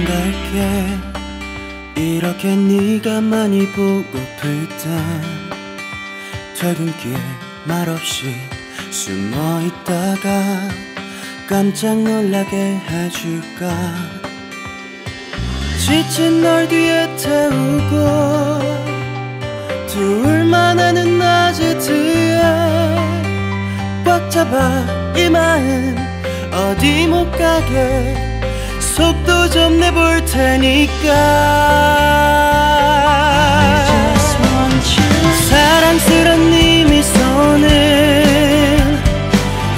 여행 갈게 이렇게 네가 많이 보고플 땐 퇴근길 말없이 숨어 있다가 깜짝 놀라게 해줄까? 지친 널 뒤에 태우고 둘만 하는 낮에 뒤에 꽉 잡아 이 마음. 어디 못 가게 속도 좀 내볼 테니까. 사랑스런 네 미소는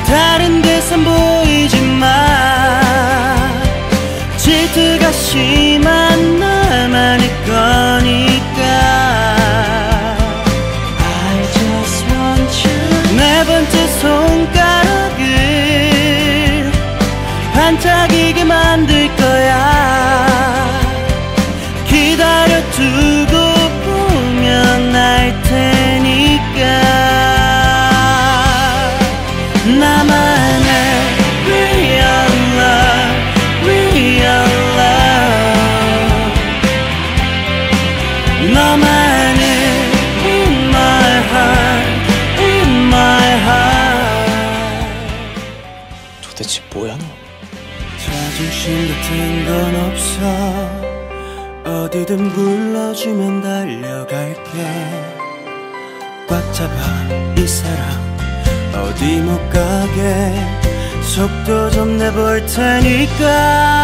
다른 데선 보이지만 질투가 심한 같은 건 없어. 어디든 불러주면 달려갈게. 꽉 잡아 이 사랑 어디 못 가게. 속도 좀 내볼 테니까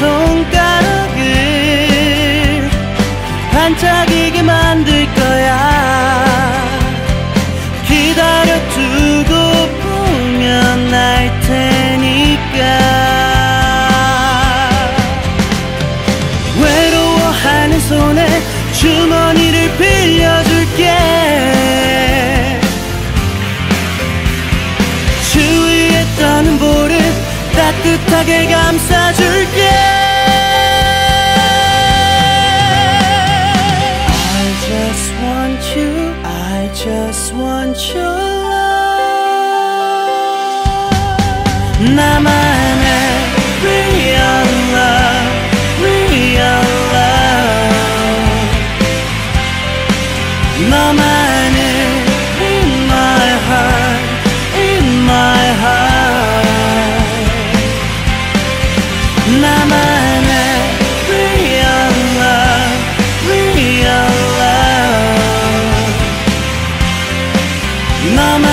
손가락을 반짝이게 만들 거야. 기다려 두고 보면 알 테니까. 외로워하는 손에 주머니를 빌려 just want your love. Namane, real love, real love. Namane, in my heart, in my heart. Namane. まま